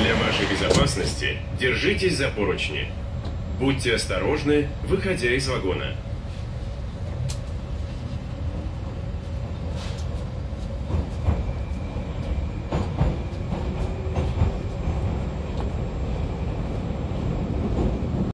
Для вашей безопасности держитесь за поручни. Будьте осторожны, выходя из вагона.